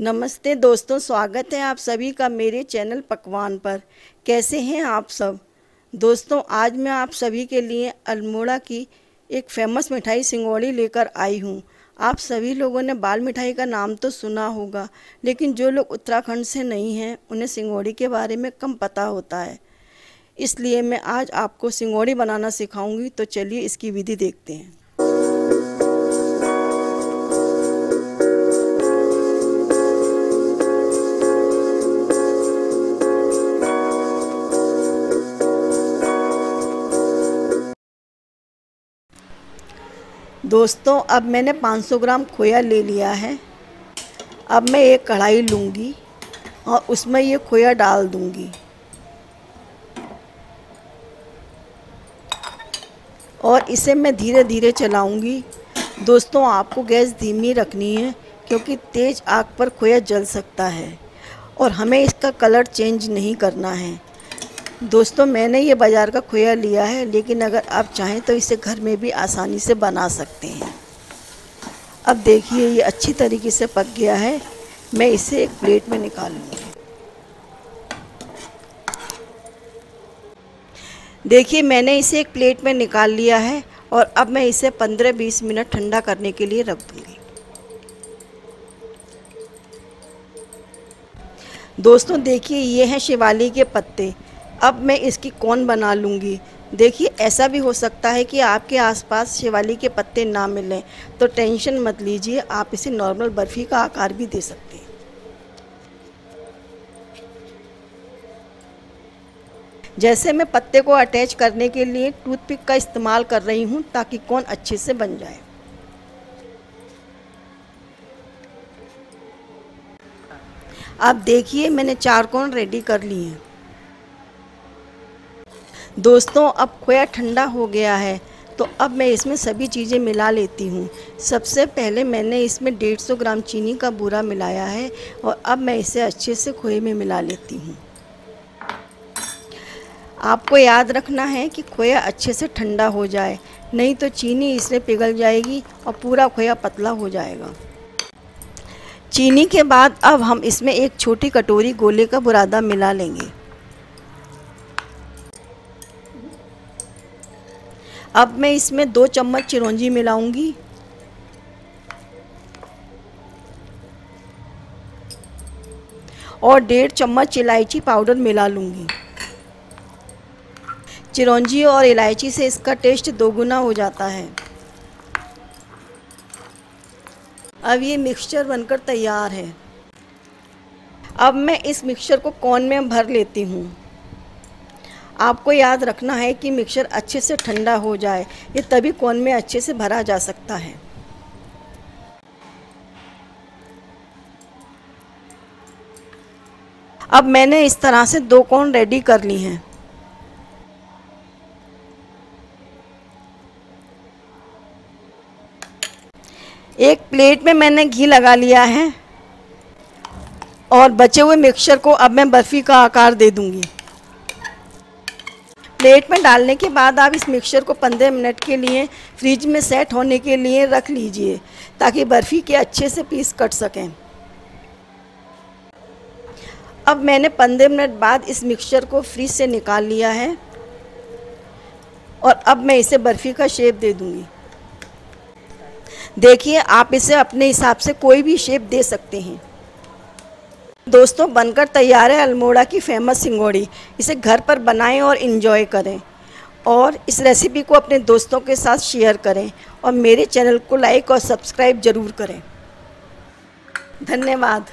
नमस्ते दोस्तों, स्वागत है आप सभी का मेरे चैनल पकवान पर। कैसे हैं आप सब? दोस्तों, आज मैं आप सभी के लिए अल्मोड़ा की एक फ़ेमस मिठाई सिंगौड़ी लेकर आई हूँ। आप सभी लोगों ने बाल मिठाई का नाम तो सुना होगा, लेकिन जो लोग उत्तराखंड से नहीं हैं, उन्हें सिंगौड़ी के बारे में कम पता होता है। इसलिए मैं आज आपको सिंगौड़ी बनाना सिखाऊँगी तो चलिए इसकी विधि देखते हैं। दोस्तों, अब मैंने 500 ग्राम खोया ले लिया है। अब मैं एक कढ़ाई लूँगी और उसमें ये खोया डाल दूँगी। और इसे मैं धीरे धीरे चलाऊँगी। दोस्तों, आपको गैस धीमी रखनी है, क्योंकि तेज़ आग पर खोया जल सकता है और हमें इसका कलर चेंज नहीं करना है। दोस्तों, मैंने ये बाज़ार का खोया लिया है, लेकिन अगर आप चाहें तो इसे घर में भी आसानी से बना सकते हैं। अब देखिए, ये अच्छी तरीके से पक गया है। मैं इसे एक प्लेट में निकालूँगी देखिए, मैंने इसे एक प्लेट में निकाल लिया है और अब मैं इसे 15-20 मिनट ठंडा करने के लिए रख दूँगी। दोस्तों, देखिए, ये हैं शिवाली के पत्ते। अब मैं इसकी कौन बना लूँगी? देखिए, ऐसा भी हो सकता है कि आपके आसपास शिवाली के पत्ते ना मिलें तो टेंशन मत लीजिए, आप इसे नॉर्मल बर्फ़ी का आकार भी दे सकते हैं। जैसे मैं पत्ते को अटैच करने के लिए टूथपिक का इस्तेमाल कर रही हूँ, ताकि कौन अच्छे से बन जाए। आप देखिए, मैंने चार कौन रेडी कर लिए हैं। दोस्तों, अब खोया ठंडा हो गया है तो अब मैं इसमें सभी चीज़ें मिला लेती हूँ। सबसे पहले मैंने इसमें 150 ग्राम चीनी का बूरा मिलाया है और अब मैं इसे अच्छे से खोए में मिला लेती हूँ। आपको याद रखना है कि खोया अच्छे से ठंडा हो जाए, नहीं तो चीनी इसमें पिघल जाएगी और पूरा खोया पतला हो जाएगा। चीनी के बाद अब हम इसमें एक छोटी कटोरी गोले का बुरादा मिला लेंगे। अब मैं इसमें दो चम्मच चिरौंजी मिलाऊँगी। और डेढ़ चम्मच इलायची पाउडर मिला लूँगी। चिरौंजी और इलायची से इसका टेस्ट दोगुना हो जाता है। अब ये मिक्सचर बनकर तैयार है। अब मैं इस मिक्सचर को कौन में भर लेती हूँ? आपको याद रखना है कि मिक्सर अच्छे से ठंडा हो जाए, ये तभी कौन में अच्छे से भरा जा सकता है। अब मैंने इस तरह से दो कौन रेडी कर ली हैं। एक प्लेट में मैंने घी लगा लिया है और बचे हुए मिक्सचर को अब मैं बर्फ़ी का आकार दे दूँगी। प्लेट में डालने के बाद आप इस मिक्सचर को 15 मिनट के लिए फ्रिज में सेट होने के लिए रख लीजिए, ताकि बर्फ़ी के अच्छे से पीस कट सकें। अब मैंने 15 मिनट बाद इस मिक्सचर को फ्रिज से निकाल लिया है और अब मैं इसे बर्फ़ी का शेप दे दूँगी। देखिए, आप इसे अपने हिसाब से कोई भी शेप दे सकते हैं। दोस्तों, बनकर तैयार है अल्मोड़ा की फ़ेमस सिंगोड़ी। इसे घर पर बनाएँ और इन्जॉय करें। और इस रेसिपी को अपने दोस्तों के साथ शेयर करें। और मेरे चैनल को लाइक और सब्सक्राइब ज़रूर करें। धन्यवाद।